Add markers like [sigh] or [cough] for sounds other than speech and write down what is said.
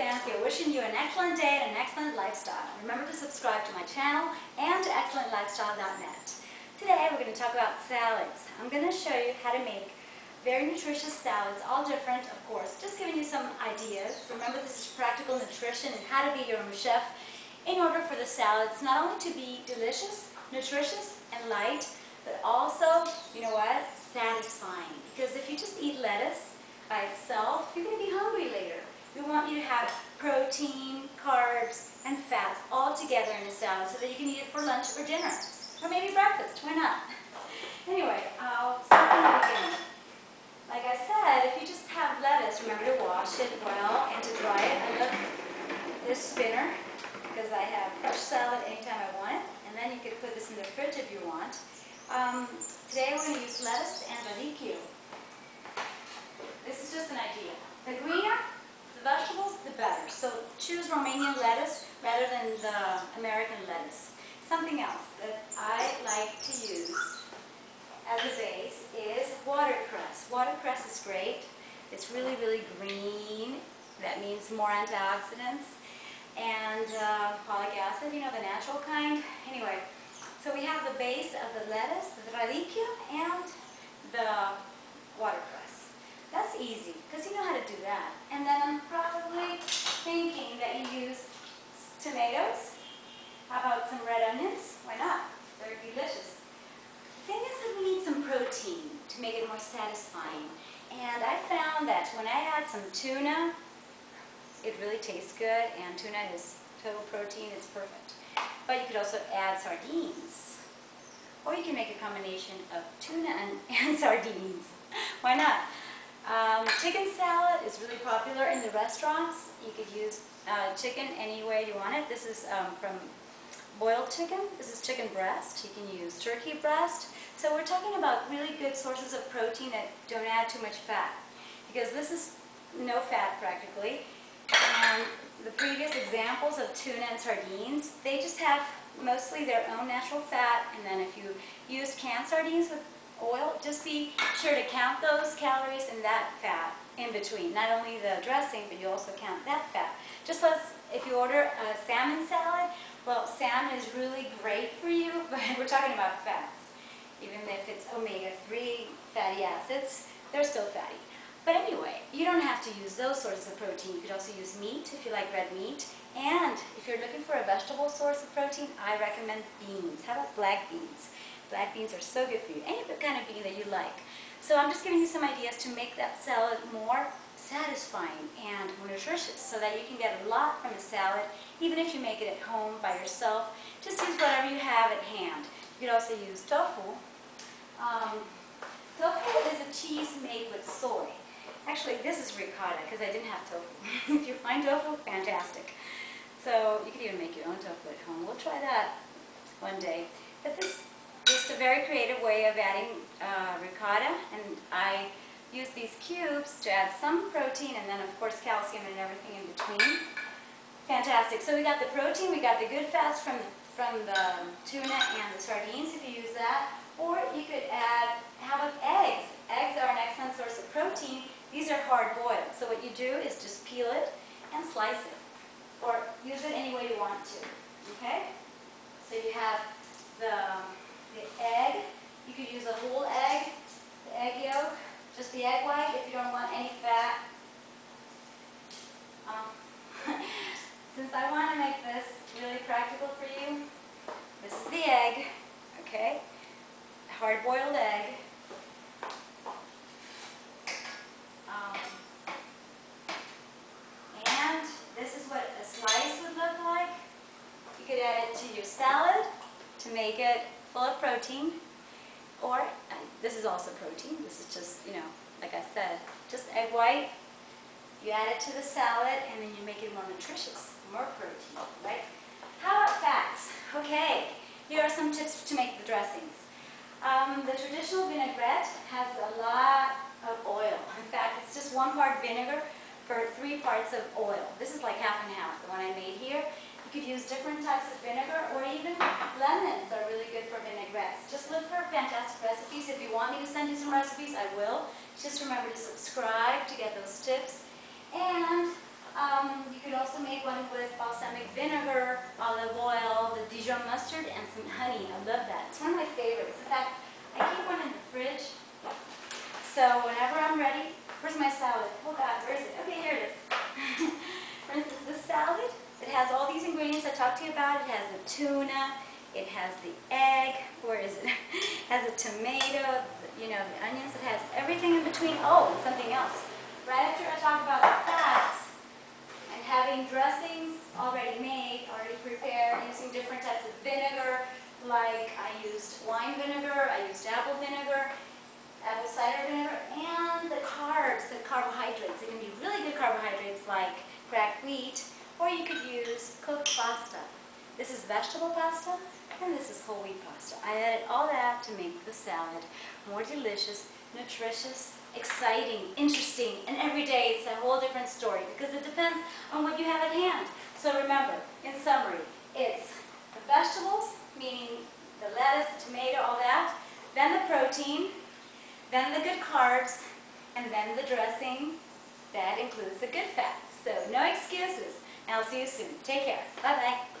Fancy. Wishing you an excellent day and an excellent lifestyle. Remember to subscribe to my channel and to excellentlifestyle.net. Today we're going to talk about salads. I'm going to show you how to make very nutritious salads, all different, of course. Just giving you some ideas. Remember this is practical nutrition and how to be your own chef in order for the salads not only to be delicious, nutritious, and light, but also, you know what, satisfying. Because if you just eat lettuce by itself, you're going to be hungry later. We want you to have protein, carbs, and fats all together in a salad so that you can eat it for lunch or dinner. Or maybe breakfast, why not? [laughs] Anyway, I'll start from the beginning. Like I said, if you just have lettuce, remember to wash it well and to dry it. I love this spinner because I have fresh salad anytime I want it. And then you could put this in the fridge if you want. Um, today we're going to use lettuce and radicchio. This is just an idea. The greener the vegetables, the better. So choose Romanian lettuce rather than the American lettuce. Something else that I like to use as a base is watercress. Watercress is great. It's really, really green. That means more antioxidants. And uh, folic acid, you know, the natural kind. Anyway, so we have the base of the lettuce, the radicchio, and the watercress. That's easy, because you know how to do that. And then I'm probably thinking that you use tomatoes. How about some red onions? Why not? They're delicious. The thing is that we need some protein to make it more satisfying. And I found that when I add some tuna, it really tastes good, and tuna is total protein, it's perfect. But you could also add sardines. Or you can make a combination of tuna and, [laughs] and sardines. Why not? Um, chicken salad is really popular in the restaurants. You could use uh, chicken any way you want it. This is um, from boiled chicken. This is chicken breast. You can use turkey breast. So we're talking about really good sources of protein that don't add too much fat. Because this is no fat practically. And the previous examples of tuna and sardines, they just have mostly their own natural fat. And then if you use canned sardines with oil, just be sure to count those calories and that fat in between. Not only the dressing, but you also count that fat. Just as if you order a salmon salad, well, salmon is really great for you, [laughs] but we're talking about fats. Even if it's omega-3 fatty acids, they're still fatty. But anyway, you don't have to use those sources of protein. You could also use meat if you like red meat. And if you're looking for a vegetable source of protein, I recommend beans. How about black beans? Black beans are so good for you. Any kind of bean that you like. So I'm just giving you some ideas to make that salad more satisfying and more nutritious so that you can get a lot from a salad, even if you make it at home by yourself. Just use whatever you have at hand. You could also use tofu. Um, tofu is a cheese made with soy. Actually, this is ricotta because I didn't have tofu. [laughs] if you find tofu, fantastic. So you could even make your own tofu at home. We'll try that one day. But this very creative way of adding uh, ricotta, and I use these cubes to add some protein and then of course calcium and everything in between. Fantastic. So we got the protein, we got the good fats from, from the tuna and the sardines if you use that. Or you could add, how about eggs? Eggs are an excellent source of protein. These are hard boiled. So what you do is just peel it and slice it. Or use it any way you want to. Okay? So you have the the egg. You could use a whole egg, the egg yolk, just the egg white if you don't want any fat. Um, since I want to make this really practical for you, this is the egg, okay? Hard-boiled egg. Um, and this is what a slice would look like. You could add it to your salad to make full of protein, or, this is also protein, this is just, you know, like I said, just egg white, you add it to the salad, and then you make it more nutritious, more protein, right? How about fats? Okay, here are some tips to make the dressings. Um, the traditional vinaigrette has a lot of oil. In fact, it's just one part vinegar for three parts of oil. This is like half and half, the one I made here. You could use different types of vinegar or even lemons are really good for vinaigrettes. Just look for fantastic recipes. If you want me to send you some recipes, I will. Just remember to subscribe to get those tips. And um, you could also make one with balsamic vinegar, olive oil, the Dijon mustard, and some honey. I love that. It's one of my favorites. In fact, I keep one in the fridge. So whenever I'm ready, where's my salad? Oh God, where is it? Okay, here it is. for instance, the salad it has all these ingredients I talked to you about. It has the tuna, it has the egg, where is it? [laughs] it has a tomato, you know, the onions. It has everything in between. Oh, something else. Right after I talk about the fats and having dressings already made, already prepared, using different types of vinegar, like I used wine vinegar, I used apple vinegar, apple cider vinegar, and the carbs, the carbohydrates. They can be really good carbohydrates like cracked wheat, or you could use cooked pasta. This is vegetable pasta, and this is whole wheat pasta. I added all that to make the salad more delicious, nutritious, exciting, interesting, and every day it's a whole different story because it depends on what you have at hand. So remember, in summary, it's the vegetables, meaning the lettuce, the tomato, all that, then the protein, then the good carbs, and then the dressing that includes the good fats. So no excuses. And I'll see you soon. Take care. Bye-bye.